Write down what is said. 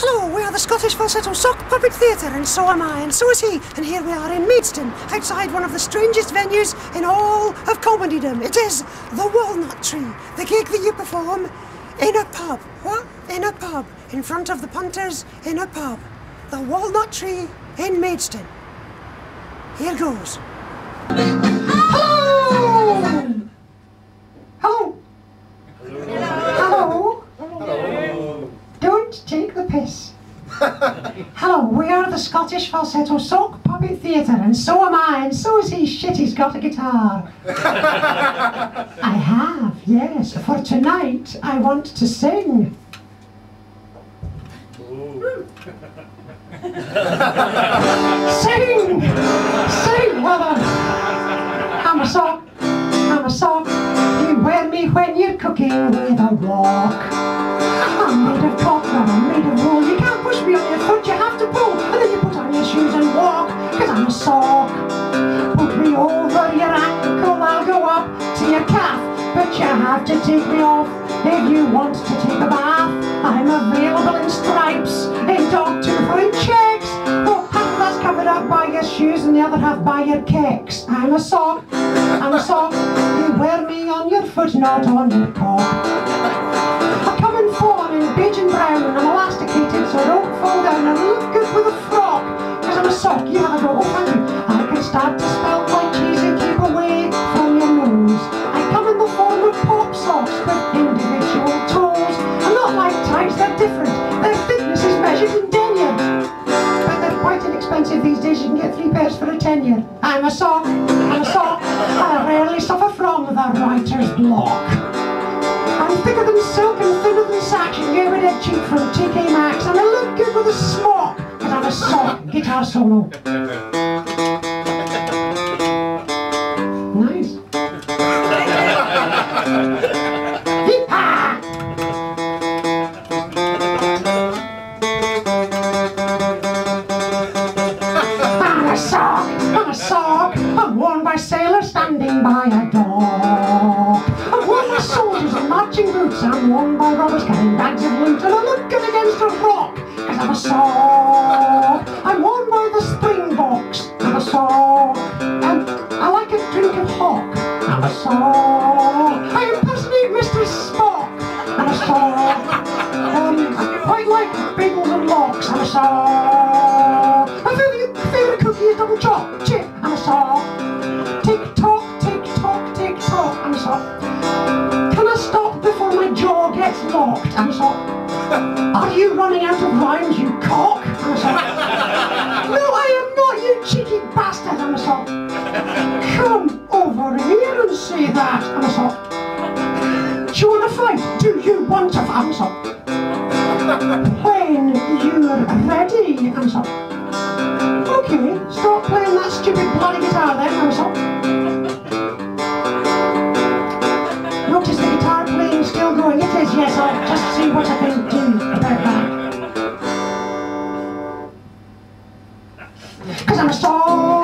Hello, we are the Scottish Falsetto Sock Puppet Theatre, and so am I, and so is he. And here we are in Maidstone, outside one of the strangest venues in all of comedydom. It is the Walnut Tree, the gig that you perform in a pub. What? In a pub. In front of the punters, in a pub. The Walnut Tree in Maidstone. Here goes. Hello! Hello! Hello! Don't take the piss. Hello, we are the Scottish Falsetto Sock Puppet Theatre, and so am I, and so is he. Shit, he's got a guitar. I have, yes. For tonight, I want to sing. sing! Sing, mother! I'm a sock, I'm a sock. You wear me when you're cooking with a rock. I'm made of cotton, I'm made of wool. You on your foot, you have to pull. And then you put on your shoes and walk, cause I'm a sock. Put me over your ankle, I'll go up to your calf. But you have to take me off if you want to take a bath. I'm available in stripes, in dog tooth or in checks. Oh, half of that's covered up by your shoes and the other half by your kicks. I'm a sock, I'm a sock. You wear me on your foot, not on your cock. I'm a sock, I'm a sock. I rarely suffer from the writer's block. I'm thicker than silk and thinner than sash and gave it a cheap from TK Maxx and I look good with a smock because I'm a sock guitar solo. A dock. I'm worn soldiers in marching boots. I'm worn by robbers carrying bags of loot. And I'm looking against a rock, cause I'm a sock. I'm worn by the springboks. I'm a sock. And I like a drink of hock. I'm a sock. I impersonate Mr. Spock. I'm a sock. Um, I quite like bagels and lox. I'm a sock. My favorite, favorite cookie is double choc. Chip. I'm a sock. Gets locked? I'm a sock. Are you running out of rhymes, you cock? I'm a sock. No, I am not, you cheeky bastard. I'm a sock. Come over here and say that. I'm a sock. Do you want to fight? Do you want to fight? I'm a sock. When you're ready, I'm a sock. Okay, stop playing that stupid Cause I'm a sock.